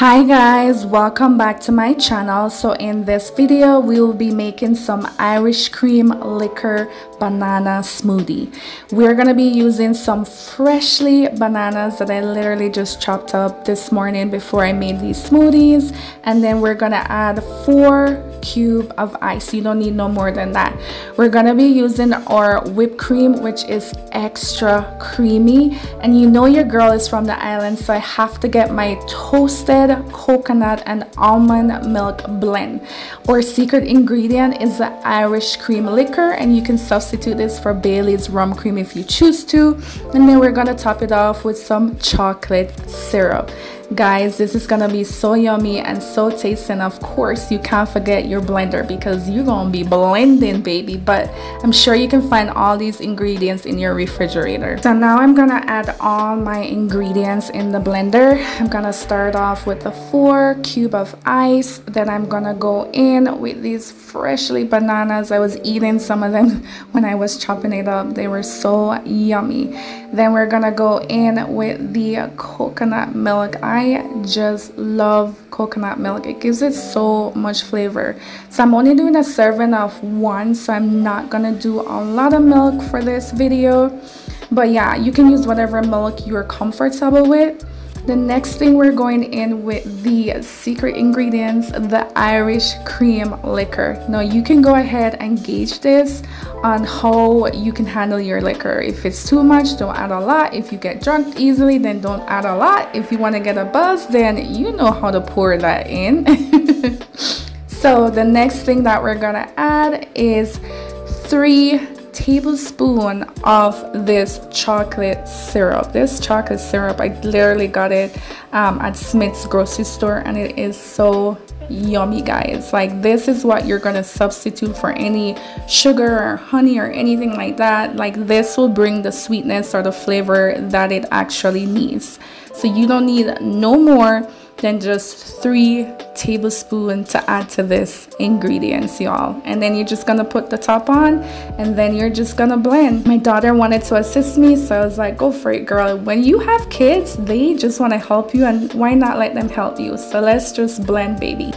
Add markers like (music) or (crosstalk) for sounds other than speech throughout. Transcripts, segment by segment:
hi guys welcome back to my channel. So in this video we will be making some irish cream liquor banana smoothie. We're to be using some freshly bananas that i literally just chopped up this morning before i made these smoothies. And then we're to add four cube of ice. You don't need no more than that. We're gonna be using our whipped cream which is extra creamy. And you know your girl is from the island so I have to get my toasted coconut and almond milk blend. Our secret ingredient is the Irish cream liquor and you can substitute this for Bailey's rum cream if you choose to. And then we're gonna top it off with some chocolate syrup Guys, this is gonna be so yummy and so tasty and of course you can't forget your blender because you're gonna be blending baby but I'm sure you can find all these ingredients in your refrigerator. So now I'm gonna add all my ingredients in the blender. I'm gonna start off with the four cube of ice then I'm gonna go in with these freshly bananas. I was eating some of them (laughs) when I was chopping it up. They were so yummy. Then we're gonna go in with the coconut milk. I just love coconut milk. It gives it so much flavor. So I'm only doing a serving of one, so I'm not gonna do a lot of milk for this video. But yeah, you can use whatever milk you're comfortable with. The next thing we're going in with the secret ingredients, the Irish cream liquor. Now you can go ahead and gauge this on how you can handle your liquor. If it's too much, don't add a lot. If you get drunk easily, then don't add a lot. If you want to get a buzz, then you know how to pour that in. (laughs) so the next thing that we're gonna add is three tablespoon of this chocolate syrup. This chocolate syrup, I literally got it um, at Smith's grocery store and it is so yummy guys. Like this is what you're gonna substitute for any sugar or honey or anything like that. Like this will bring the sweetness or the flavor that it actually needs. So you don't need no more than just three tablespoons to add to this ingredients y'all. And then you're just gonna put the top on and then you're just gonna blend. My daughter wanted to assist me so I was like go for it girl. When you have kids they just want to help you and why not let them help you? So let's just blend baby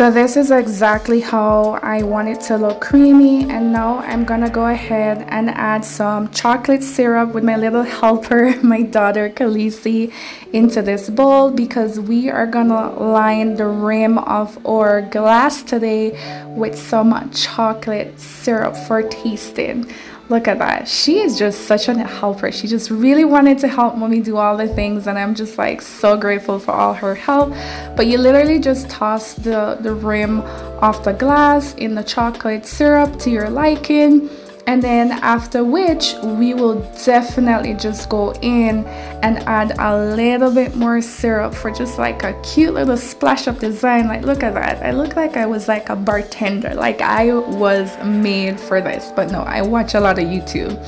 So this is exactly how I want it to look creamy and now I'm gonna go ahead and add some chocolate syrup with my little helper, (laughs) my daughter Khaleesi, into this bowl because we are gonna line the rim of our glass today with some chocolate syrup for tasting. Look at that. She is just such a helper. She just really wanted to help mommy do all the things and I'm just like so grateful for all her help. But you literally just toss the, the rim off the glass in the chocolate syrup to your liking and then after which we will definitely just go in and add a little bit more syrup for just like a cute little splash of design like look at that I look like I was like a bartender like I was made for this but no I watch a lot of YouTube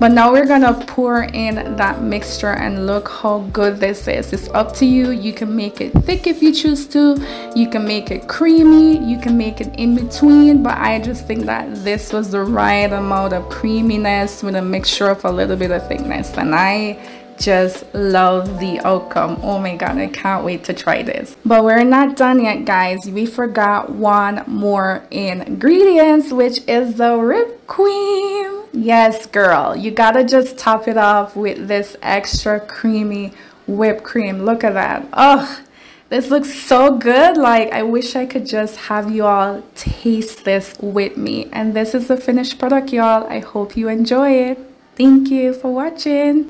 but now we're gonna pour in that mixture and look how good this is. It's up to you. You can make it thick if you choose to. You can make it creamy. You can make it in between. But I just think that this was the right amount of creaminess with a mixture of a little bit of thickness. And I just love the outcome. Oh my god i can't wait to try this. But we're not done yet guys. We forgot one more ingredients which is the whipped cream. Yes girl you gotta just top it off with this extra creamy whipped cream. Look at that. Oh this looks so good. Like i wish i could just have you all taste this with me. And this is the finished product y'all. I hope you enjoy it. Thank you for watching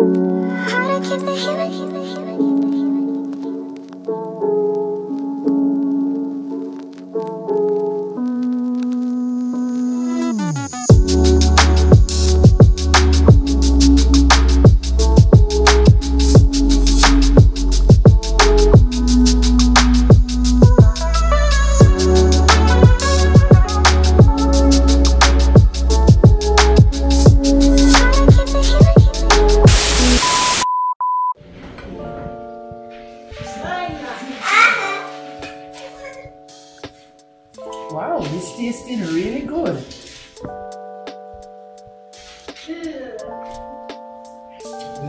Wow, this tasting really good.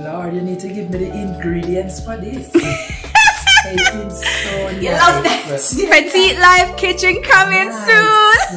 Lord, you need to give me the ingredients for this. (laughs) so you love that. Petite Life Kitchen coming nice. soon.